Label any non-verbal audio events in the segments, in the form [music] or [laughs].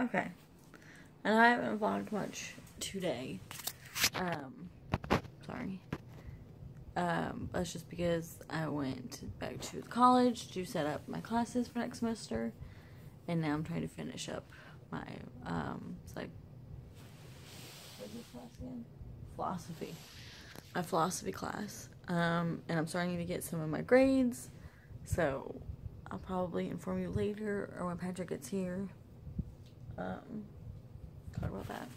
Okay. And I haven't vlogged much today. Um, sorry. Um, that's just because I went back to college to set up my classes for next semester. And now I'm trying to finish up my, um, it's like, what is this class again? Philosophy. My philosophy class. Um, and I'm starting to get some of my grades. So I'll probably inform you later or when Patrick gets here. Um, talk about that.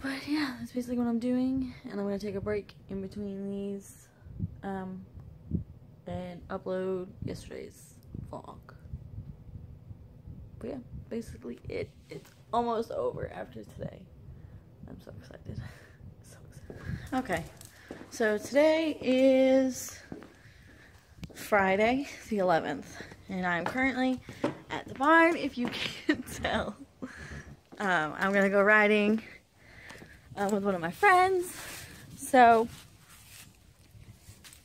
But yeah, that's basically what I'm doing. And I'm going to take a break in between these um, and upload yesterday's vlog. But yeah, basically it. It's almost over after today. I'm so excited. [laughs] so excited. Okay, so today is Friday, the 11th, and I'm currently the barn, if you [laughs] can tell. Um, I'm gonna go riding uh, with one of my friends, so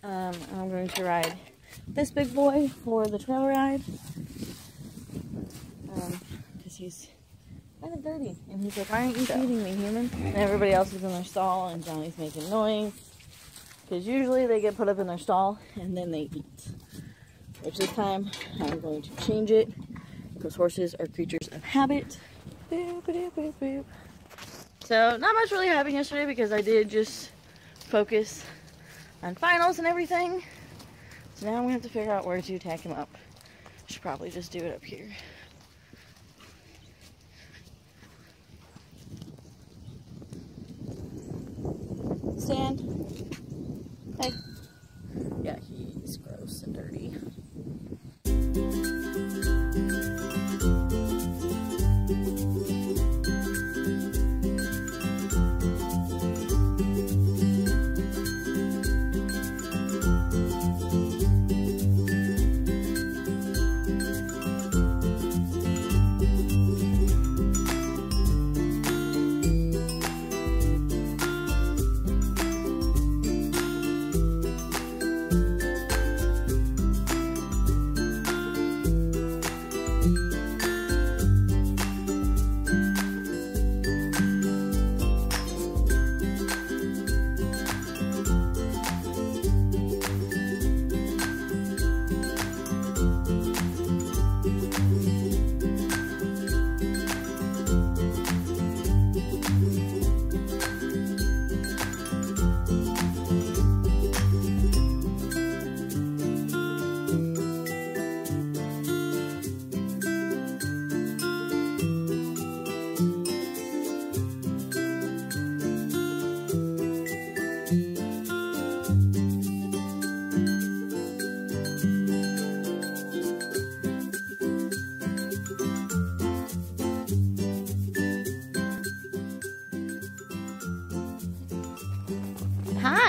um, I'm going to ride this big boy for the trail ride because um, he's kind of dirty, and he's like, "Why aren't you feeding me, human?" And everybody else is in their stall, and Johnny's making noise because usually they get put up in their stall and then they eat. Which this time I'm going to change it because horses are creatures of habit. So not much really happened yesterday because I did just focus on finals and everything. So now I'm gonna have to figure out where to tack him up. Should probably just do it up here. Stand. Hey.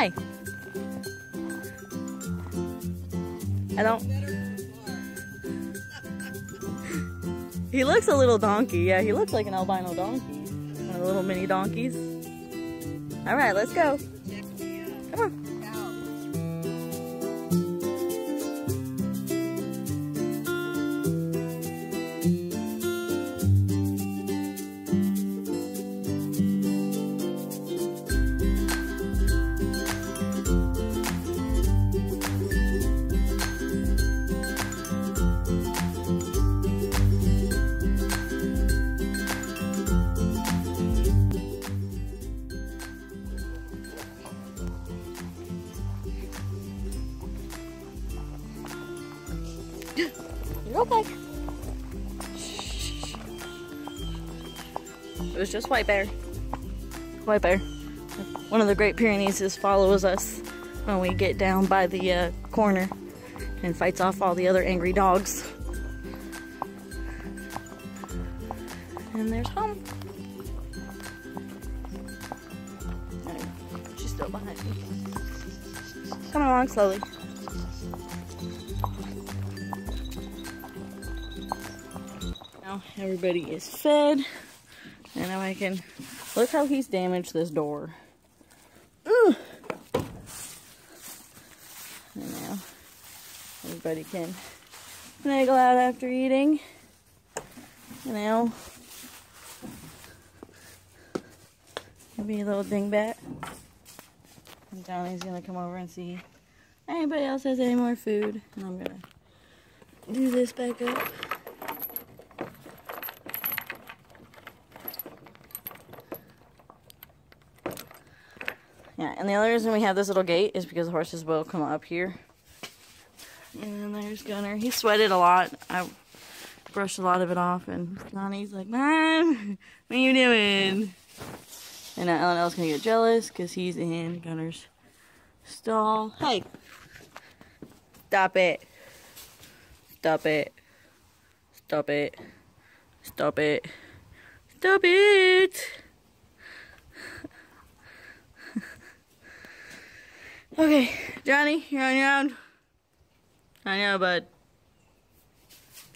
Hi. I don't. He looks a little donkey. Yeah, he looks like an albino donkey. One of the little mini donkeys. All right, let's go. You're okay. It was just White Bear. White Bear. One of the Great Pyrenees just follows us when we get down by the uh, corner and fights off all the other angry dogs. And there's home. She's still behind me. Coming along slowly. Now everybody is fed. And now I can look how he's damaged this door. Ooh. And now everybody can snuggle out after eating. You know? Maybe a little dingbat. And Johnny's gonna come over and see anybody else has any more food. And I'm gonna do this back up. Yeah, and the other reason we have this little gate is because the horses will come up here. And there's Gunner. He sweated a lot. I brushed a lot of it off, and Johnny's like, Mom, what are you doing? And now Ellen gonna get jealous because he's in Gunner's stall. Hey! Stop it. Stop it. Stop it. Stop it. Stop it. Okay, Johnny, you're on your own. I know, bud.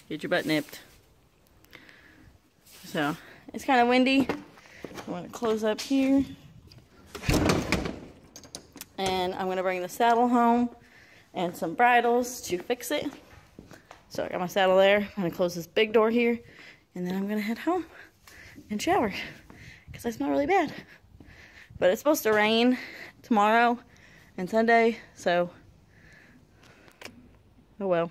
Get your butt nipped. So, it's kind of windy. I want to close up here. And I'm going to bring the saddle home and some bridles to fix it. So I got my saddle there. I'm going to close this big door here. And then I'm going to head home and shower. Because I smell really bad. But it's supposed to rain tomorrow and Sunday. So, oh well.